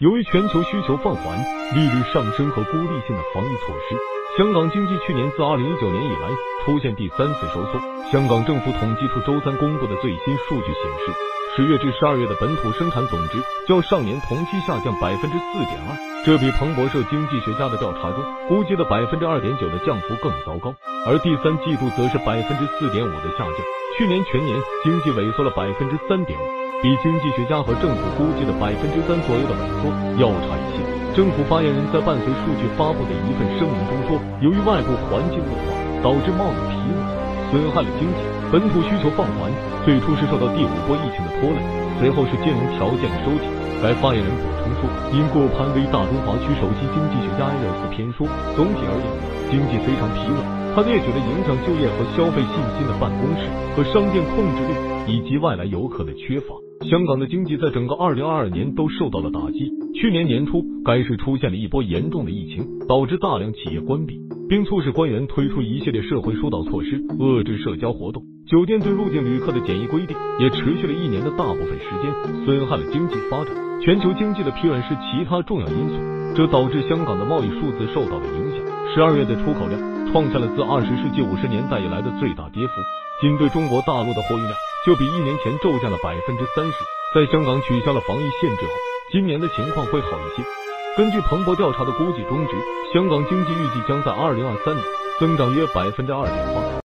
由于全球需求放缓、利率上升和孤立性的防疫措施，香港经济去年自2019年以来出现第三次收缩。香港政府统计处周三公布的最新数据显示，十月至十二月的本土生产总值较上年同期下降百分之四点二，这比彭博社经济学家的调查中估计的百分之二点九的降幅更糟糕。而第三季度则是百分之四点五的下降，去年全年经济萎缩了百分之三点五。比经济学家和政府估计的百分之三左右的萎缩要差一些。政府发言人在伴随数据发布的一份声明中说，由于外部环境恶化，导致贸易疲软，损害了经济。本土需求放缓，最初是受到第五波疫情的拖累，随后是金融条件的收紧。该发言人补充说，英国潘威大中华区首席经济学家埃尔斯偏说，总体而言，经济非常疲软。他列举了影响就业和消费信心的办公室和商店控制率，以及外来游客的缺乏。香港的经济在整个二零二二年都受到了打击。去年年初，该市出现了一波严重的疫情，导致大量企业关闭，并促使官员推出一系列社会疏导措施，遏制社交活动。酒店对入境旅客的检疫规定也持续了一年的大部分时间，损害了经济发展。全球经济的疲软是其他重要因素，这导致香港的贸易数字受到了影响。十二月的出口量创下了自二十世纪五十年代以来的最大跌幅，仅对中国大陆的货运量。就比一年前骤降了百分之三十。在香港取消了防疫限制后，今年的情况会好一些。根据彭博调查的估计中值，香港经济预计将在二零二三年增长约百分之二点八。